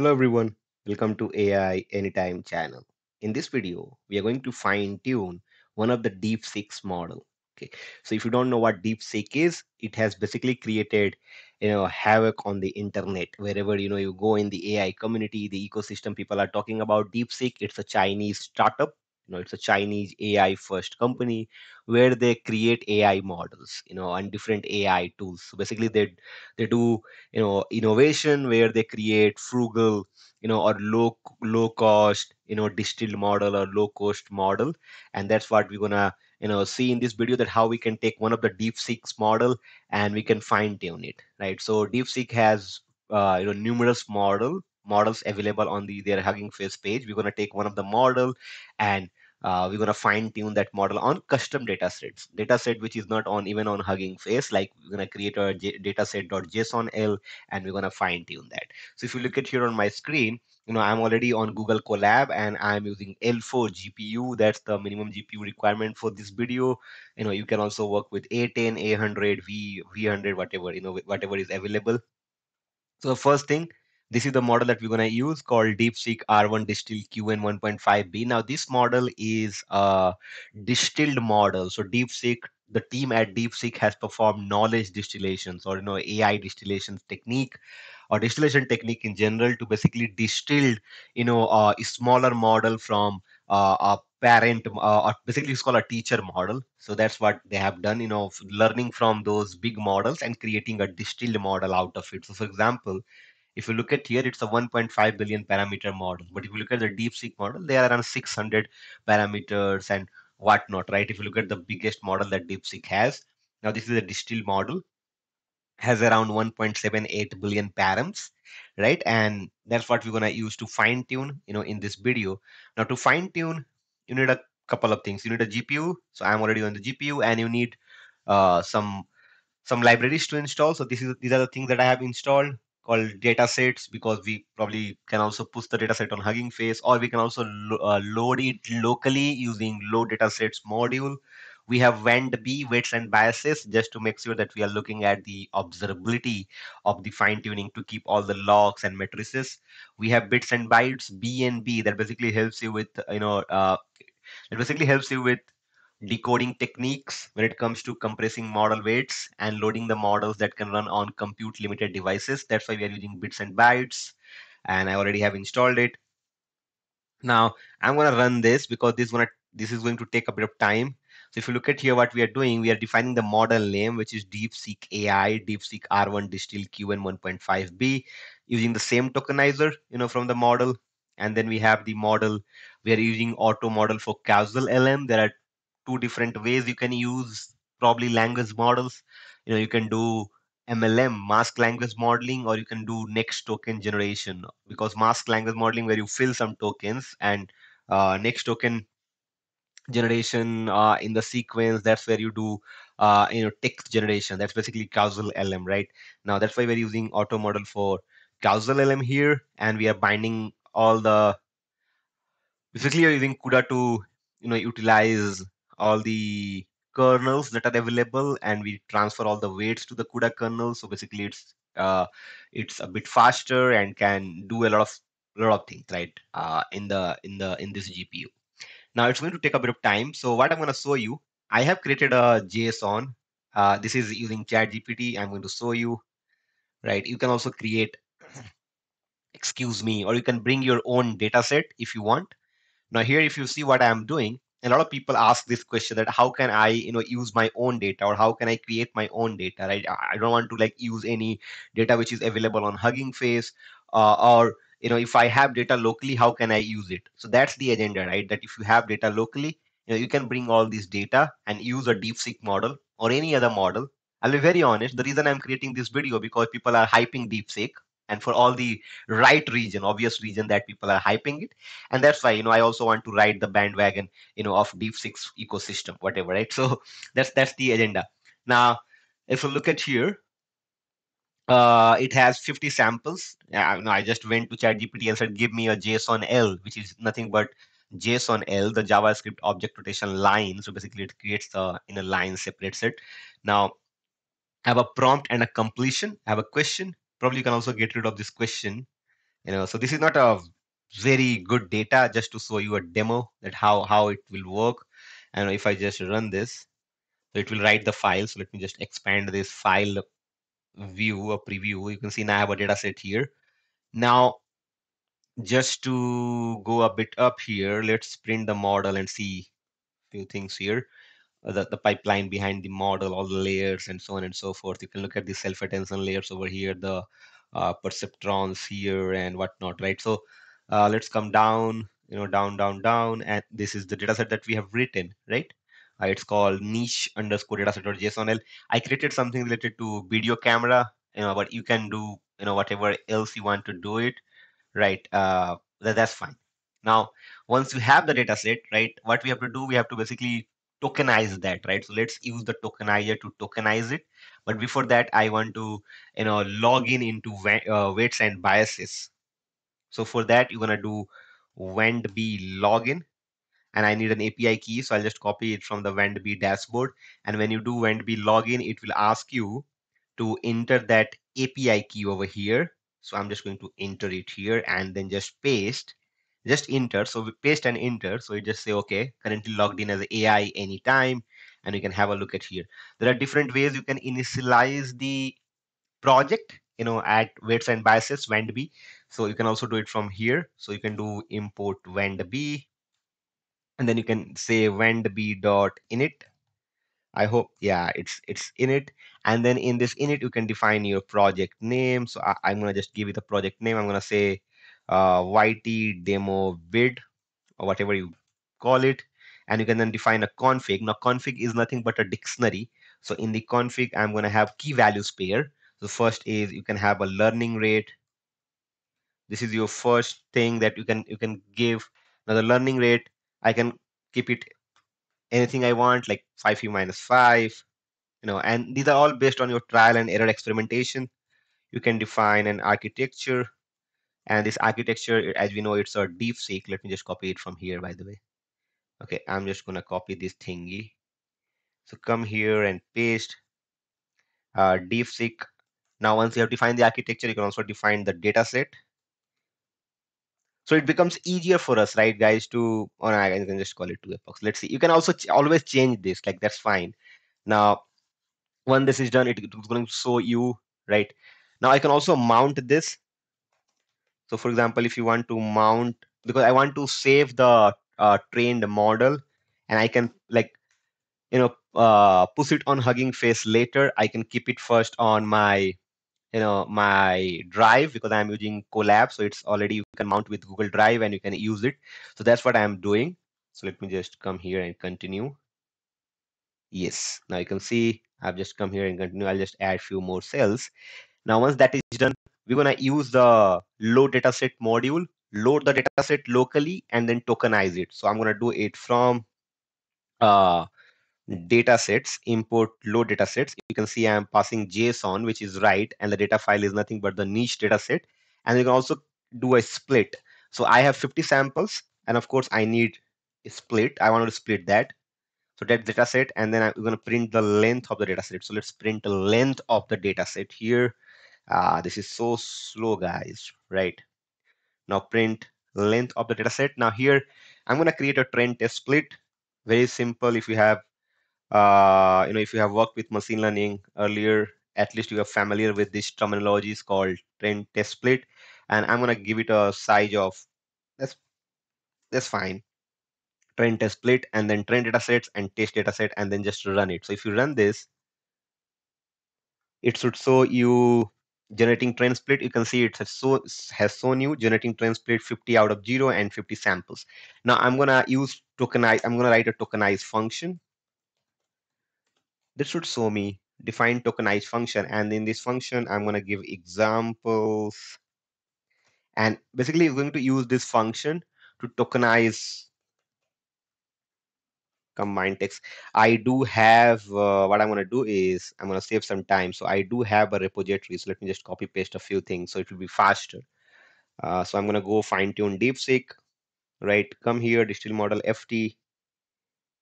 Hello everyone, welcome to AI Anytime channel. In this video, we are going to fine tune one of the DeepSeek's model. Okay, so if you don't know what DeepSeek is, it has basically created you know havoc on the internet. Wherever you know you go in the AI community, the ecosystem, people are talking about DeepSeek. It's a Chinese startup. You know, it's a Chinese AI first company where they create AI models, you know, and different AI tools. So basically, they they do you know innovation where they create frugal you know or low low cost you know distilled model or low cost model. And that's what we're gonna you know see in this video that how we can take one of the deepseek's model and we can fine tune it right? So deepseek has uh, you know numerous model models available on the their hugging face page. We're going to take one of the model and uh, we're going to fine tune that model on custom data sets. Data set which is not on even on hugging face like we're going to create a J- dataset.jsonl and we're going to fine tune that. So if you look at here on my screen you know i'm already on google colab and i'm using l4 gpu that's the minimum gpu requirement for this video. You know you can also work with a10 a100 v v100 whatever you know whatever is available. So the first thing, this is the model that we're going to use called DeepSeek R1 Distill Qwen 1.5B. Now this model is a distilled model. So DeepSeek, the team at DeepSeek has performed knowledge distillations or you know AI distillation technique or distillation technique in general to basically distill you know a smaller model from uh, a parent uh, or basically it's called a teacher model so that's what they have done you know learning from those big models and creating a distilled model out of it so for example if you look at here it's a 1.5 billion parameter model. But if you look at the deepseek model they are around 600 parameters and whatnot right? If you look at the biggest model that deepseek has. Now this is a distilled model has around 1.78 billion params right? And that's what we're going to use to fine tune you know in this video. Now to fine tune you need a couple of things. You need a gpu so i'm already on the gpu and you need uh, some some libraries to install. So this is these are the things that i have installed called datasets because we probably can also push the dataset on hugging face or we can also lo- uh, load it locally using load datasets module. We have wandb weights and biases just to make sure that we are looking at the observability of the fine tuning to keep all the logs and matrices. We have bits and bytes b and b that basically helps you with you know uh, it basically helps you with decoding techniques when it comes to compressing model weights and loading the models that can run on compute limited devices. That's why we are using bits and bytes and I already have installed it. Now I'm going to run this because this, gonna, this is going to take a bit of time. So if you look at here, what we are doing, we are defining the model name, which is DeepSeek AI, DeepSeek R1 Distill Qwen 1.5B, using the same tokenizer, you know, from the model. And then we have the model. We are using auto model for causal LM. There are two different ways you can use probably language models. You know, you can do MLM, mask language modeling, or you can do next token generation. Because mask language modeling where you fill some tokens and uh, next token generation uh, in the sequence that's where you do uh, you know text generation. That's basically causal lm right? Now that's why we're using auto model for causal lm here and we are binding all the basically you're using CUDA to you know utilize all the kernels that are available and we transfer all the weights to the CUDA kernel. So basically it's uh, it's a bit faster and can do a lot of lot of things right uh, in the in the in this GPU. Now it's going to take a bit of time. So what I'm going to show you, I have created a JSON. Uh, this is using ChatGPT. I'm going to show you right. You can also create, excuse me, or you can bring your own data set if you want now here, if you see what I'm doing, a lot of people ask this question that how can I, you know, use my own data or how can I create my own data, right? I don't want to like use any data which is available on Hugging Face uh, or, you know, if I have data locally, how can I use it? So that's the agenda, right? That if you have data locally, you know, you can bring all this data and use a DeepSeek model or any other model. I'll be very honest. The reason I'm creating this video because people are hyping DeepSeek and for all the right reason, obvious reason that people are hyping it. And that's why you know i also want to ride the bandwagon you know of DeepSeek ecosystem whatever right? So that's that's the agenda. Now if you look at here uh, it has 50 samples. Uh, no, i just went to chatgpt and said give me a json l which is nothing but json l the javascript object notation line. So basically it creates the in a line separates it. Now I have a prompt and a completion. I have a question probably you can also get rid of this question. You know so this is not a very good data just to show you a demo that how how it will work. And if i just run this so it will write the file. So let me just expand this file view a preview. You can see now i have a data set here. Now just to go a bit up here let's print the model and see few things here the, the pipeline behind the model, all the layers and so on and so forth. You can look at the self-attention layers over here, the uh, perceptrons here and whatnot, right? So uh, let's come down, you know, down, down, down, and this is the dataset that we have written, right? Uh, it's called niche underscore dataset or JSONL. I created something related to video camera, you know, but you can do, you know, whatever else you want to do it, right? Uh, that, that's fine. Now, once you have the data set, right, what we have to do, we have to basically tokenize that, right? So let's use the tokenizer to tokenize it. But before that, I want to, you know, log in into uh, weights and biases. So for that, you're gonna do wandb login, and I need an API key. So I'll just copy it from the wandb dashboard. And when you do wandb login, it will ask you to enter that API key over here. So I'm just going to enter it here and then just paste just enter so we paste and enter so you just say okay currently logged in as ai anytime and you can have a look at here there are different ways you can initialize the project you know at weights and biases wandb so you can also do it from here so you can do import wandb and then you can say wandb dot init I hope, yeah, it's it's init. And then in this init, you can define your project name. So I, am gonna just give it a project name. I'm gonna say uh, YT demo vid or whatever you call it. And you can then define a config. Now config is nothing but a dictionary. So in the config, I'm gonna have key values pair. So first is you can have a learning rate. This is your first thing that you can you can give. Now the learning rate, I can keep it anything I want, like 5u minus 5, you know, and these are all based on your trial and error experimentation. You can define an architecture, and this architecture, as we know, it's a deep seek. Let me just copy it from here, by the way. Okay, I'm just gonna copy this thingy. So come here and paste uh, deep seek. Now, once you have defined the architecture, you can also define the data set. So it becomes easier for us, right, guys, to, or I can just call it two epochs. Let's see. You can also ch always change this, like that's fine. Now, when this is done, it, it's going to show you, right? Now I can also mount this. So for example, if you want to mount, because I want to save the uh, trained model and I can like, you know, uh, push it on Hugging Face later. I can keep it first on my you know my drive because i'm using colab so it's already you can mount with google drive and you can use it. So that's what i'm doing. So let me just come here and continue. Yes. Now you can see i've just come here and continue. I'll just add few more cells. Now once that is done we're going to use the load dataset module load the dataset locally and then tokenize it so i'm going to do it from uh data sets, import load data sets. You can see I'm passing JSON, which is right, and the data file is nothing but the niche data set. And you can also do a split. So I have 50 samples, and of course I need a split. I want to split that. So that data set, and then I'm going to print the length of the data set. So let's print the length of the data set here. Uh, this is so slow, guys, right? Now print length of the data set. Now here, I'm going to create a trend test split. Very simple. If you have uh, you know, if you have worked with machine learning earlier, at least you are familiar with this terminology is called trend test split. And I'm gonna give it a size of that's that's fine. Trend test split and then trend data sets and test data set and then just run it. So if you run this, it should show you generating trend split. You can see it has, so, has shown you generating trend split 50 out of 0 and 50 samples. Now I'm gonna use tokenize, I'm gonna write a tokenize function this should show me define tokenize function. And in this function, I'm to give examples. And basically, we're going to use this function to tokenize combined text. I do have, uh, what I'm going to do is I'm going to save some time. So I do have a repository. So let me just copy paste a few things so it will be faster. Uh, so I'm going to go fine tune DeepSeek, right? Come here, digital model FT,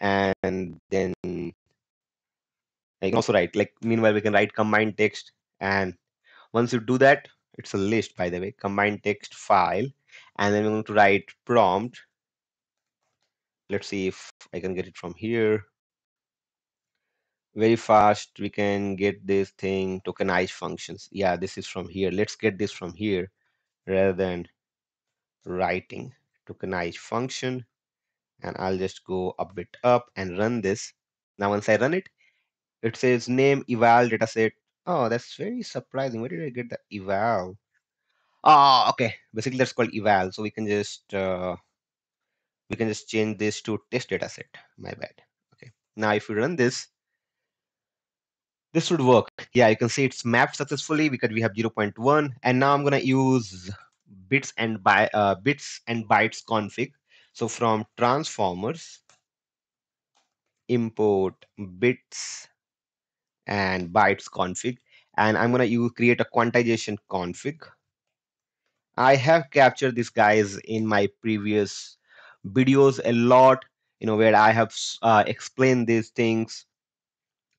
and then i can also write like meanwhile we can write combined text and once you do that It's a list, by the way, combined text file. And then we're going to write prompt. Let's see if I can get it from here. Very fast, we can get this thing, tokenized functions. Yeah, this is from here. Let's get this from here rather than writing tokenized function. And I'll just go a bit up and run this. Now, once I run it, it says name eval dataset. Oh, that's very surprising. Where did I get the eval? Ah, okay. Basically, that's called eval. So we can just uh, we can just change this to test dataset. My bad. Okay. Now, if we run this, this would work. Yeah, you can see it's mapped successfully because we have 0.1. And now I'm gonna use bits and by uh, bits and bytes config. So from transformers, import bits and bytes config, and I'm gonna create a quantization config. I have captured these guys in my previous videos a lot, you know, where I have uh, explained these things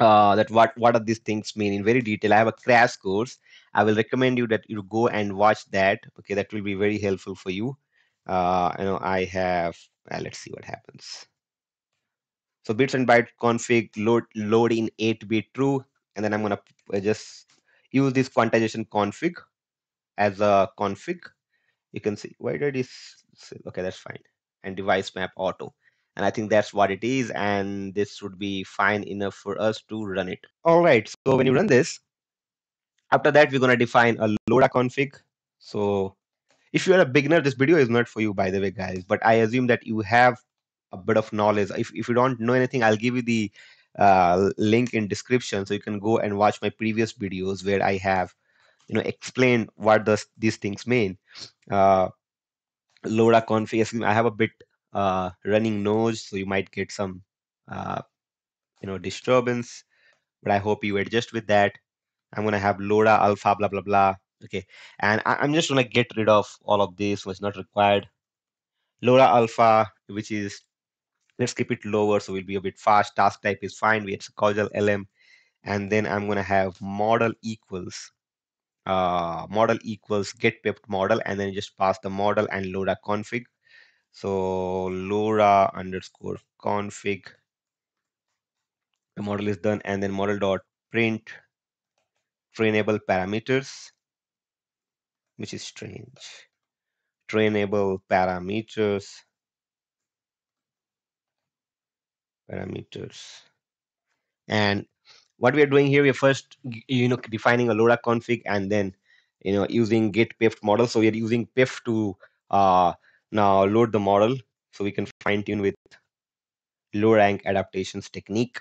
uh, that what what are these things mean in very detail. I have a crash course. I will recommend you that you go and watch that. Okay, that will be very helpful for you. Uh, you know, I have. Uh, let's see what happens. So bits and byte config load load in 8-bit true, and then I'm gonna just use this quantization config as a config. You can see why did this? Okay, that's fine. And device map auto and I think that's what it is and this should be fine enough for us to run it. All right, so when you run this, after that we're going to define a LoRa config. So if you're a beginner, this video is not for you by the way guys, but I assume that you have a bit of knowledge. If, if you don't know anything, I'll give you the uh, link in description so you can go and watch my previous videos where I have you know explained what does these things mean. Uh, LoRa config, I have a bit uh, running nose, so you might get some, uh, you know, disturbance. But I hope you adjust with that. I'm gonna have LoRa alpha, blah blah blah. Okay, and I, am just gonna get rid of all of this, what's not required. LoRa alpha, which is let's keep it lower, so we'll be a bit fast. Task type is fine. We have causal LM, and then I'm gonna have model equals uh, model equals get peft model, and then just pass the model and LoRa config. So LoRa underscore config, the model is done, and then model dot print trainable parameters, which is strange. Trainable parameters, parameters. And what we are doing here, we're first, you know, defining a LoRa config and then, you know, using get peft model. So we are using peft to uh, now load the model so we can fine tune with low rank adaptations technique.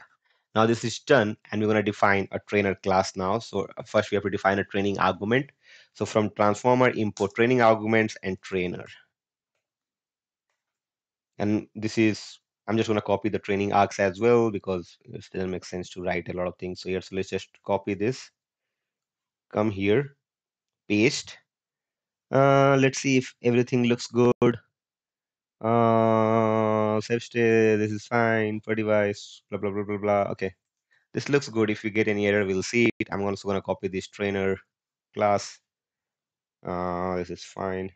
Now this is done and we're going to define a trainer class now. So first we have to define a training argument. So from transformer import training arguments and trainer. And this is, I'm just going to copy the training args as well because it doesn't make sense to write a lot of things. So here, so let's just copy this, come here, paste. Uh, let's see if everything looks good. Uh, save state, this is fine per device, blah, blah, blah, blah, blah. Okay. This looks good. If we get any error, we'll see it. I'm also going to copy this trainer class. Uh, this is fine.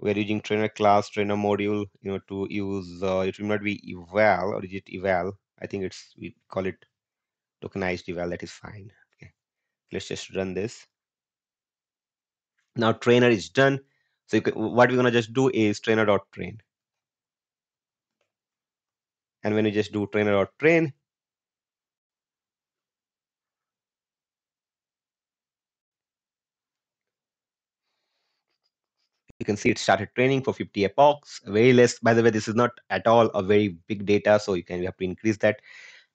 We're using trainer class, trainer module, you know, to use, uh, it will not be eval or is it eval? I think it's, we call it tokenized eval. That is fine. Okay. Let's just run this. Now trainer is done. So can, what we're going to just do is trainer dot train. And when you just do trainer dot train, can see it started training for 50 epochs, very less. By the way, this is not at all a very big data, so you can you have to increase that.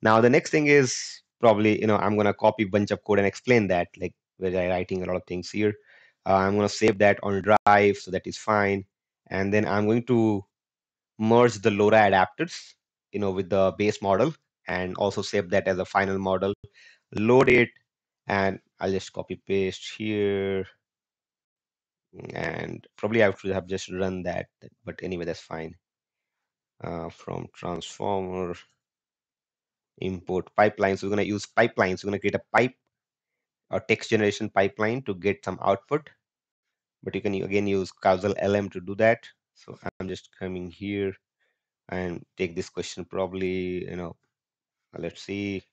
Now the next thing is probably you know I'm gonna copy a bunch of code and explain that like where I'm writing a lot of things here. Uh, I'm gonna save that on drive, so that is fine. And then I'm going to merge the LoRa adapters, you know, with the base model, and also save that as a final model. Load it, and I'll just copy paste here and probably I should have just run that but anyway that's fine uh, from transformer import pipelines we're going to use pipelines we're going to create a pipe a text generation pipeline to get some output. But you can again use causal LM to do that. So I'm just coming here and take this question probably, you know, let's see.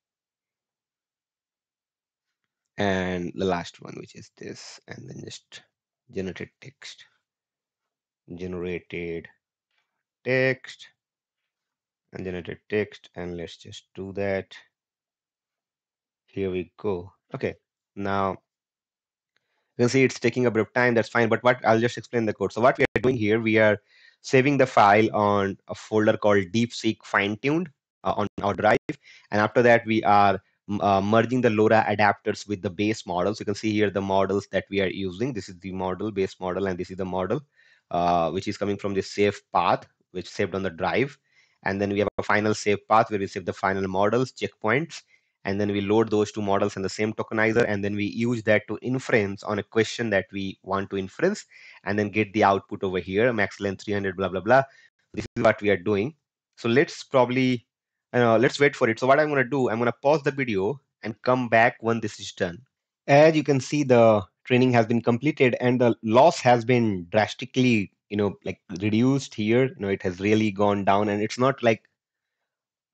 And the last one, which is this, and then just generated text, generated text, and generated text. And let's just do that. Here we go. Okay, now you can see it's taking a bit of time. That's fine. But what I'll just explain the code. So what we are doing here, we are saving the file on a folder called DeepSeek fine tuned uh, on our drive. And after that, we are uh, merging the LoRa adapters with the base models. You can see here the models that we are using. This is the model, base model, and this is the model, uh, which is coming from the save path, which saved on the drive. And then we have a final save path where we save the final models, checkpoints, and then we load those two models in the same tokenizer, and then we use that to inference on a question that we want to inference, and then get the output over here, max length 300, blah, blah, blah. This is what we are doing. So let's probably uh, let's wait for it. So what I'm going to do, I'm going to pause the video and come back when this is done. As you can see, the training has been completed and the loss has been drastically, you know, like reduced here. You know, it has really gone down and it's not like,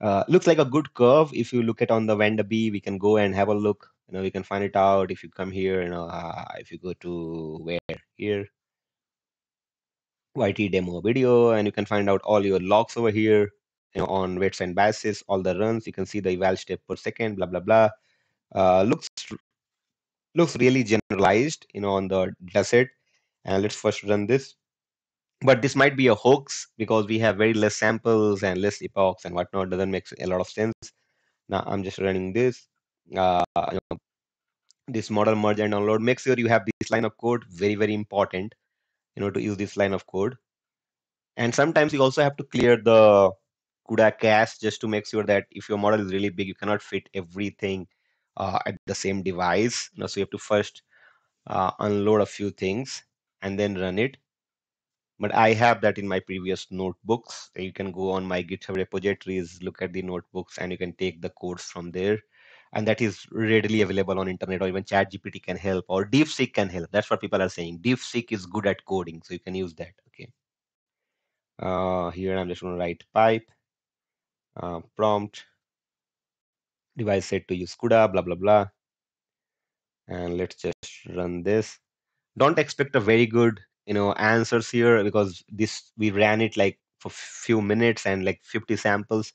uh, looks like a good curve. If you look at on the Vanderby, we can go and have a look. You know, we can find it out. If you come here, you know, uh, if you go to where here, YT demo video, and you can find out all your logs over here you know, on weights and biases, all the runs. You can see the eval step per second, blah, blah, blah. Uh, looks looks really generalized, you know, on the dataset. And let's first run this. But this might be a hoax because we have very less samples and less epochs and whatnot. Doesn't make a lot of sense. Now I'm just running this. Uh, you know, this model merge and download. Make sure you have this line of code. Very, very important, you know, to use this line of code. And sometimes you also have to clear the CUDA cache just to make sure that if your model is really big, you cannot fit everything uh, at the same device. You know, so you have to first uh, unload a few things and then run it. But I have that in my previous notebooks. You can go on my GitHub repositories, look at the notebooks, and you can take the codes from there. And that is readily available on internet, or even ChatGPT can help, or DeepSeek can help. That's what people are saying. DeepSeek is good at coding, so you can use that. Okay. Uh, here I'm just going to write pipe uh, prompt device set to use CUDA, blah, blah, blah. And let's just run this. Don't expect a very good, you know, answers here because this, we ran it like for few minutes and like 50 samples.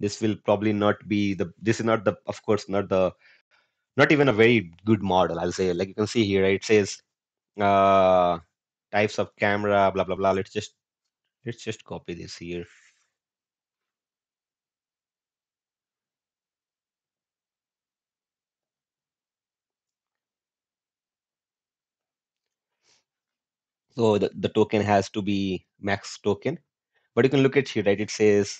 This will probably not be the, this is not the, of course, not the, not even a very good model, I'll say. Like you can see here, it says uh, types of camera, blah, blah, blah. Let's just, let's just copy this here. So the, the token has to be max token. But you can look at here, right? It says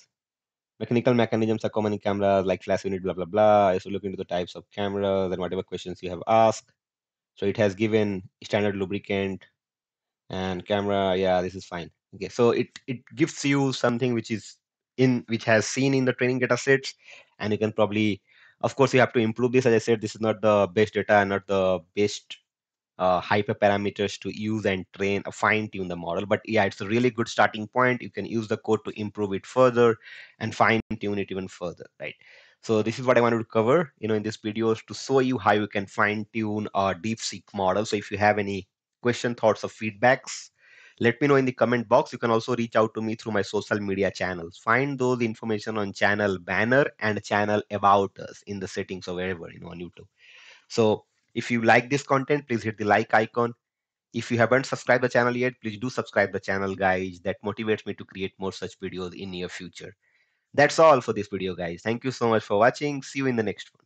mechanical mechanisms are common in cameras like flash unit, blah, blah, blah. So look into the types of cameras and whatever questions you have asked. So it has given standard lubricant and camera. Yeah, this is fine. Okay, so it, it gives you something which is in which has seen in the training data sets and you can probably of course you have to improve this as i said this is not the best data and not the best uh, hyperparameters to use and train uh, fine tune the model. But yeah it's a really good starting point. You can use the code to improve it further and fine tune it even further right? So this is what i wanted to cover you know in this video is to show you how you can fine tune a deepseek model. So if you have any question thoughts or feedbacks let me know in the comment box. You can also reach out to me through my social media channels. Find those information on channel banner and channel about us in the settings or wherever you know on youtube. So if you like this content, please hit the like icon. If you haven't subscribed the channel yet, please do subscribe the channel, guys. That motivates me to create more such videos in near future. That's all for this video, guys. Thank you so much for watching. See you in the next one.